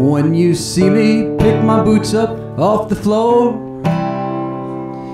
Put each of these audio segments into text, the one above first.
When you see me pick my boots up off the floor,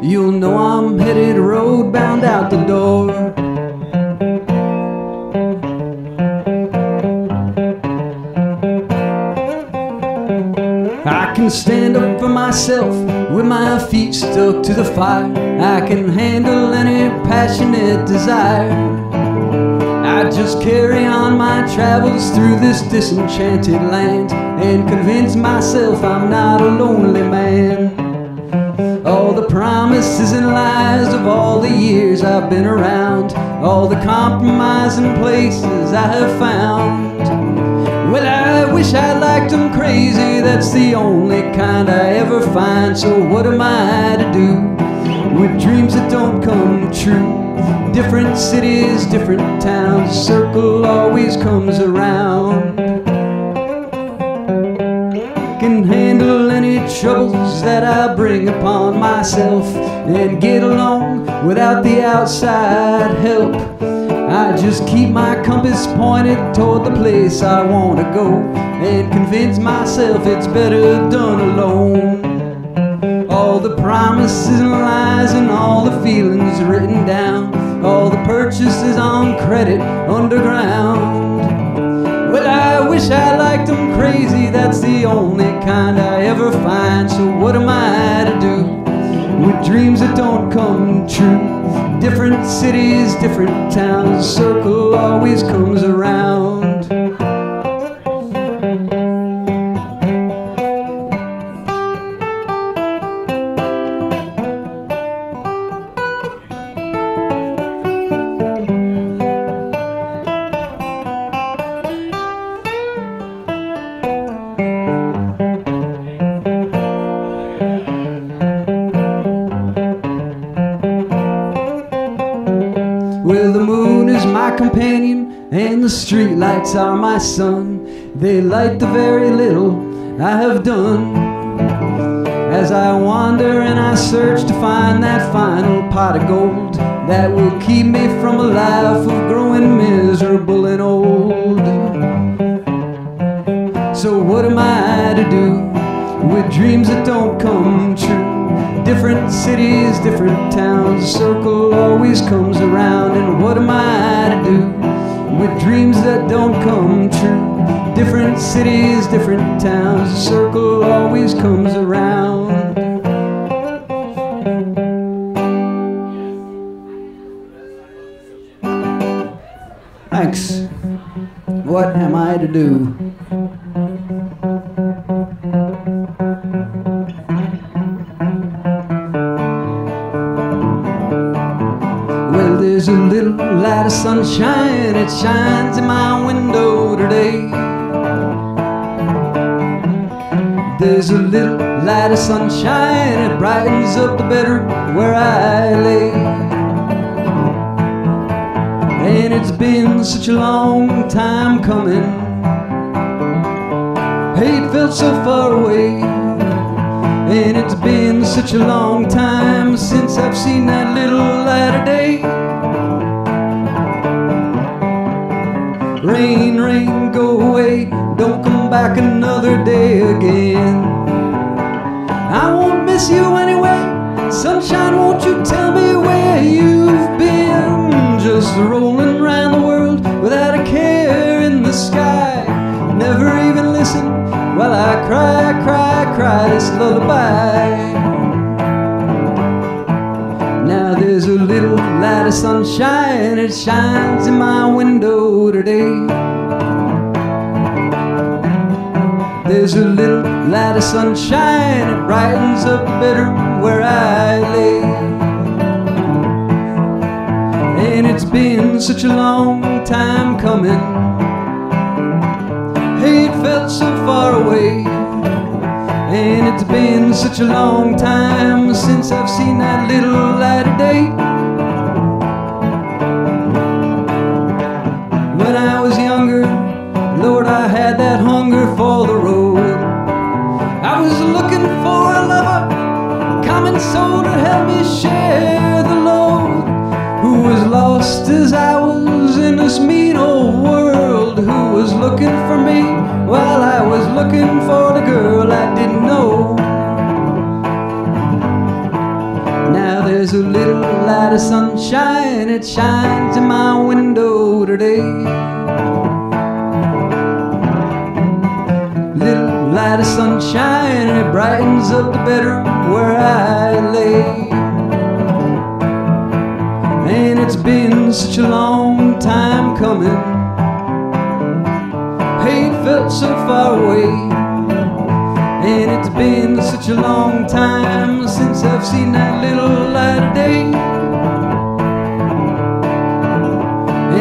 you'll know I'm headed road bound out the door. I can stand up for myself with my feet stuck to the fire. I can handle any passionate desire. I just carry on my travels through this disenchanted land and convince myself I'm not a lonely man. All the promises and lies of all the years I've been around, all the compromising places I have found. Well, I wish I liked them crazy, that's the only kind I ever find. So, what am I to do with dreams that don't come true? Different cities, different towns, circle always comes around. Can handle any troubles that I bring upon myself and get along without the outside help. I just keep my compass pointed toward the place I want to go and convince myself it's better done alone. All the promises and lies and all the feelings written down, all the purchases on credit underground. Well, I wish I liked them crazy, that's the only kind I ever find. So, what am I to do with dreams that don't come true? Different cities, different towns, circle always comes around. My son. They light the very little I have done. As I wander and I search to find that final pot of gold that will keep me from a life of growing miserable and old. So, what am I to do with dreams that don't come true? Different cities, different towns, circle always comes around. And what am I to do with dreams that don't come true? Different cities, different towns, the circle always comes around. Thanks. What am I to do? Sunshine, it shines in my window today. There's a little light of sunshine, it brightens up the bedroom where I lay. And it's been such a long time coming. Hate felt so far away. And it's been such a long time since I've seen that little light of day. Rain, rain, go away, don't come back another day again. I won't miss you anyway. Sunshine, won't you tell me where you've been? Just rolling around the world without a care in the sky. Never even listen while I cry, cry, cry this lullaby. There's a little light of sunshine, it shines in my window today. There's a little light of sunshine, it brightens up bedroom where I lay. And it's been such a long time coming. Hate felt so far away. And it's been such a long time since I've seen that little light of day. When I was younger, Lord, I had that hunger for the road. I was looking for a lover, common soul to help me share the load. Who was lost as I was in this mean old world looking for me while I was looking for the girl I didn't know. Now there's a little light of sunshine, it shines in my window today. Little light of sunshine, it brightens up the bedroom where I lay. And it's been such a long time coming. Felt so far away. And it's been such a long time since I've seen that little light of day.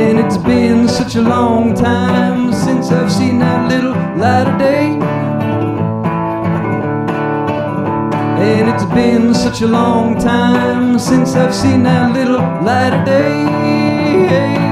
And it's been such a long time since I've seen that little light of day. And it's been such a long time since I've seen that little light of day.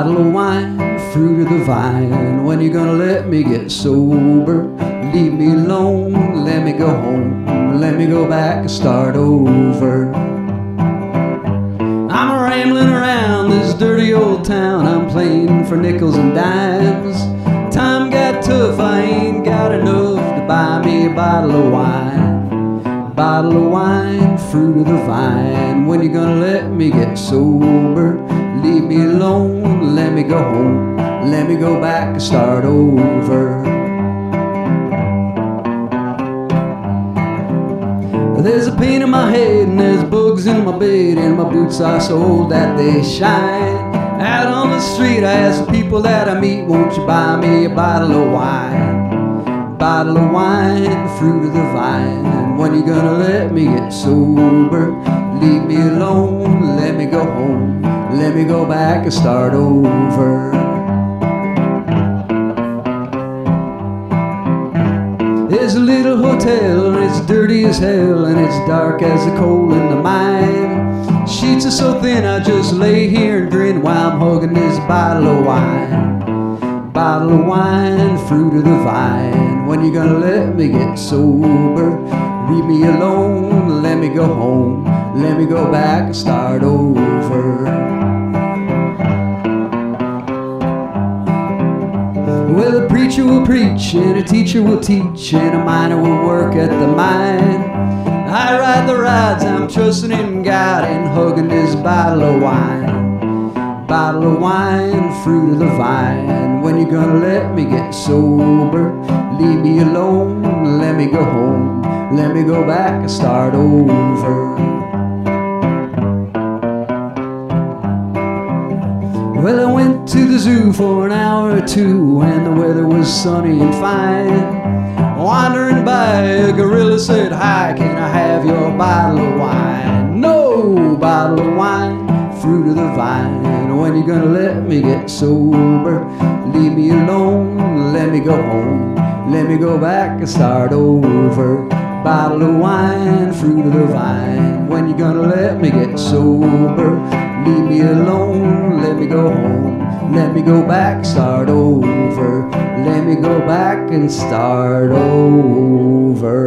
Bottle of wine, fruit of the vine. When you gonna let me get sober? Leave me alone, let me go home, let me go back and start over. I'm rambling around this dirty old town. I'm playing for nickels and dimes. Time got tough, I ain't got enough to buy me a bottle of wine. Bottle of wine, fruit of the vine. When you gonna let me get sober? Leave me alone, let me go home, let me go back and start over. There's a pain in my head and there's bugs in my bed and my boots are so old that they shine. Out on the street I ask the people that I meet, won't you buy me a bottle of wine? Bottle of wine, fruit of the vine. When you gonna let me get sober? Leave me alone, let me go home, go back and start over. There's a little hotel and it's dirty as hell and it's dark as the coal in the mine. Sheets are so thin I just lay here and grin while I'm hugging this bottle of wine. Bottle of wine, fruit of the vine. When you gonna let me get sober? Leave me alone, let me go home, let me go back and start over. Preacher will preach, and a teacher will teach, and a miner will work at the mine. I ride the rides, I'm trusting in God and hugging this bottle of wine. Bottle of wine, fruit of the vine. When you gonna let me get sober? Leave me alone, let me go home, let me go back and start over. To the zoo for an hour or two and the weather was sunny and fine. Wandering by, a gorilla said, Hi, can I have your bottle of wine? No, bottle of wine, fruit of the vine. When you gonna let me get sober? Leave me alone, let me go home, let me go back and start over. Bottle of wine, fruit of the vine. When you gonna let me get sober? Leave me alone, let me go home, let me go back, start over. Let me go back and start over.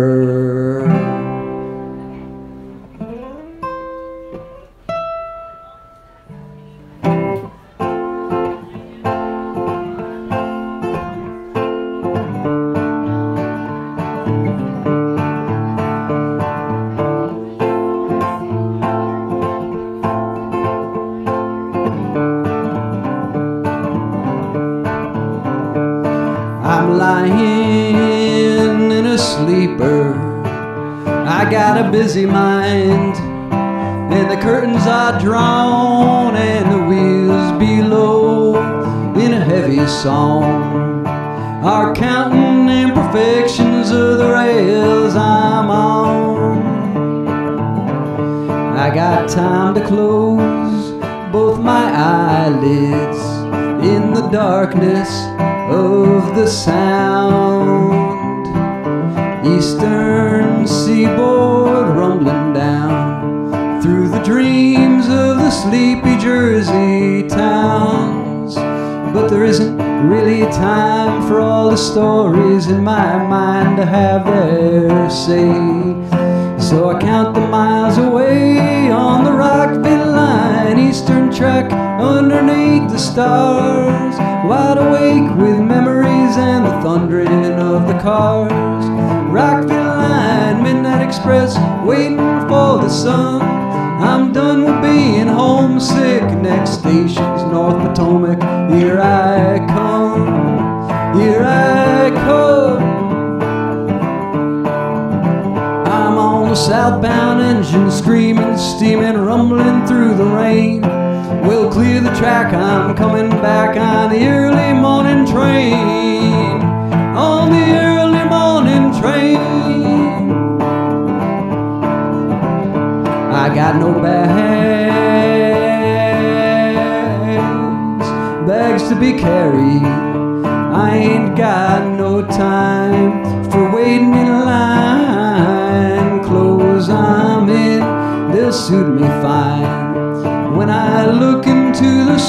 Are counting imperfections of the rails I'm on. I got time to close both my eyelids in the darkness of the sound. eastern seaboard rumbling down through the dreams of the sleepy Jersey towns. But there isn't really time for all the stories in my mind to have their say. So I count the miles away on the Rockville line, eastern track underneath the stars, wide awake with memories and the thundering of the cars. Rockville line, Midnight Express, waiting for the sun. I'm done with being homesick. Next station's North Potomac. Here I come. Here I come. I'm on the southbound engine, screaming, steaming, rumbling through the rain. We'll clear the track. I'm coming back on the early morning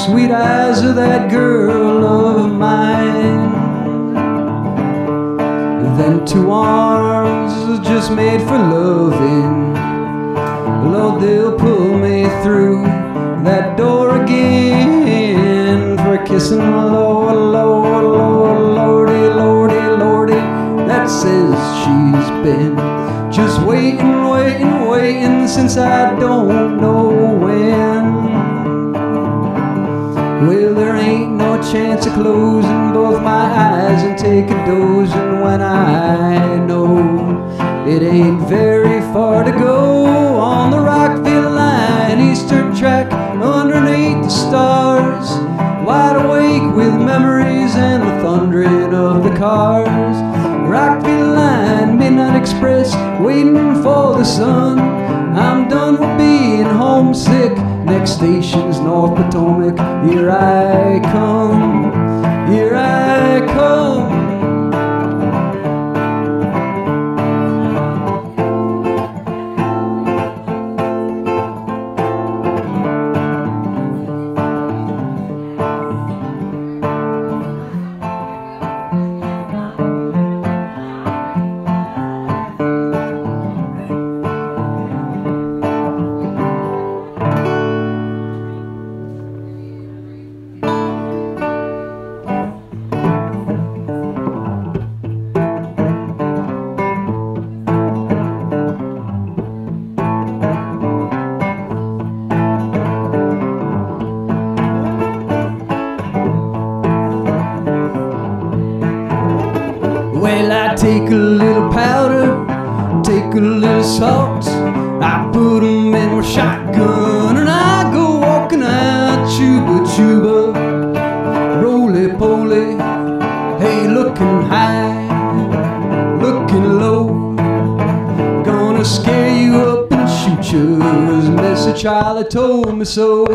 sweet eyes of that girl of mine, then two arms just made for loving. Lord, they'll pull me through that door again for kissing Lord, Lord, Lord, Lordy, Lordy, Lordy. That says she's been just waiting, waiting, waiting since I don't know chance of closing both my eyes and take a dozing when I know it ain't very far to go on the Rockville line, eastern track underneath the stars. Wide awake with memories and the thundering of the cars. Rockville line, Midnight Express, waiting for the sun. I'm done with being homesick. Next station's North Potomac. Here I come. Here I come. Charlie told me so.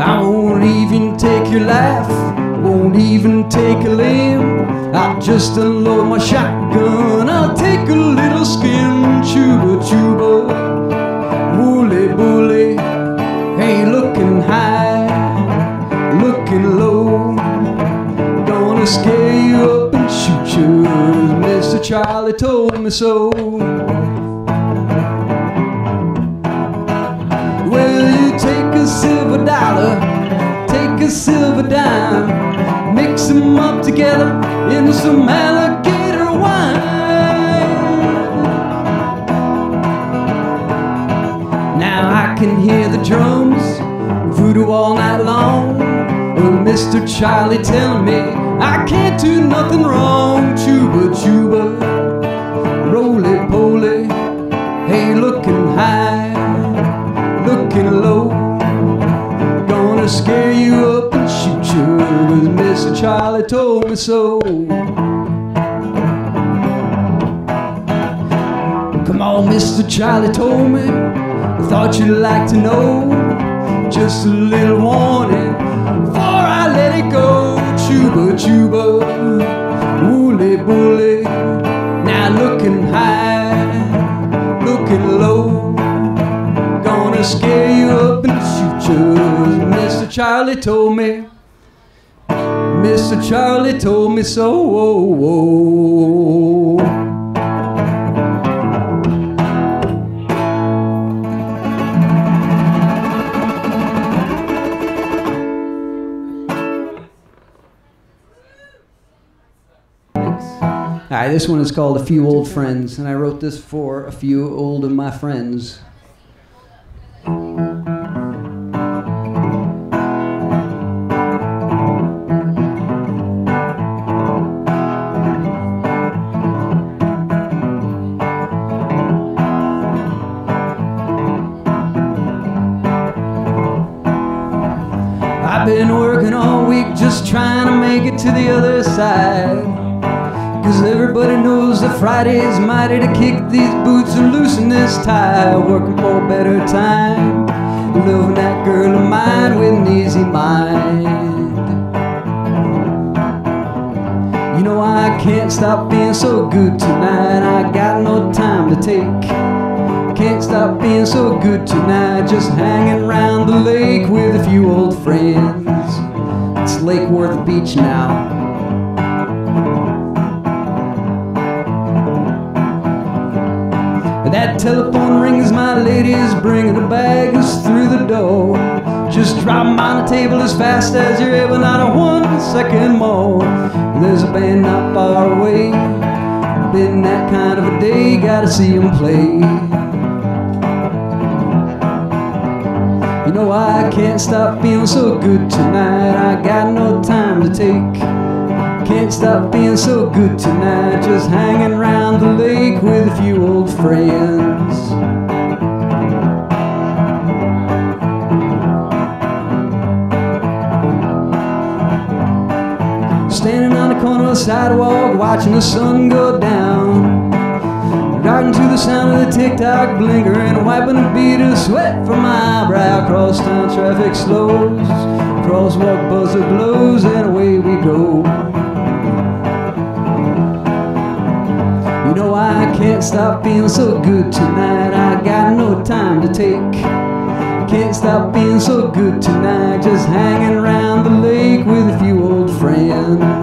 I won't even take your laugh, won't even take a limb. I'll just unload my shotgun, I'll take a little skin, chuba chuba, woolly bully. Hey, looking high, looking low, gonna scare you up and shoot you. Mr. Charlie told me so. Some alligator wine. Now I can hear the drums, voodoo all night long. Well, Mr. Charlie telling me I can't do nothing wrong. Chuba chuba, roly poly, hey, looking high looking low. Gonna scare you up and shoot you, Mr. Charlie told me so. Mr. Charlie told me. I thought you'd like to know. Just a little warning before I let it go. Chuba the tuba, woolly bully. Now looking high, looking low, gonna scare you up and shoot you. Mr. Charlie told me, Mr. Charlie told me so. This one is called A Few Old Friends, and I wrote this for a few old of my friends. I've been working all week just trying to make it to the other side. Cause everybody knows that Friday's mighty to kick these boots and loosen this tie. Working for a better time. Loving that girl of mine with an easy mind. You know I can't stop being so good tonight. I got no time to take. Can't stop being so good tonight. Just hanging around the lake with a few old friends. It's Lake Worth Beach now. That telephone rings, my lady's bringing the bags through the door. Just drop 'em on the table as fast as you're able, not a one second more. There's a band not far away. Been that kind of a day, gotta see 'em play. You know I can't stop feeling so good tonight. I got no time to take. Can't stop being so good tonight. Just hanging around the lake with a few old friends. Standing on the corner of the sidewalk, watching the sun go down. Riding to the sound of the tick-tock blinker and wiping a bead of sweat from my brow. Cross town traffic slows, crosswalk buzzer blows, and away we go. Know I can't stop being so good tonight. I got no time to take. Can't stop being so good tonight. Just hanging around the lake with a few old friends.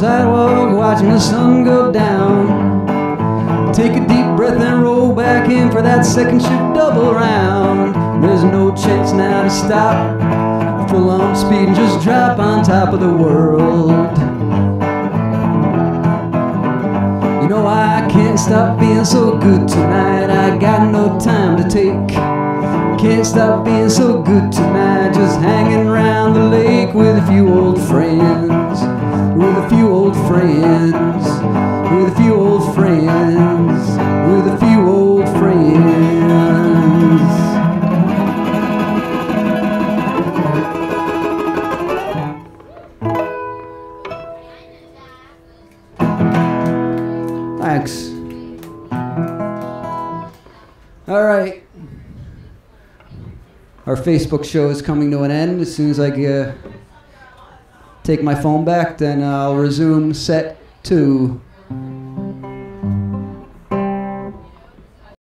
Sidewalk watching the sun go down. Take a deep breath and roll back in for that second shift double round. There's no chance now to stop. Full on speed and just drop on top of the world. You know I can't stop being so good tonight. I got no time to take. Can't stop being so good tonight. Just hanging around the lake with a few old friends. With a few old friends. With a few old friends. With a few old friends. Thanks. All right. Our Facebook show is coming to an end. As soon as I uh, take my phone back, then I'll resume set two.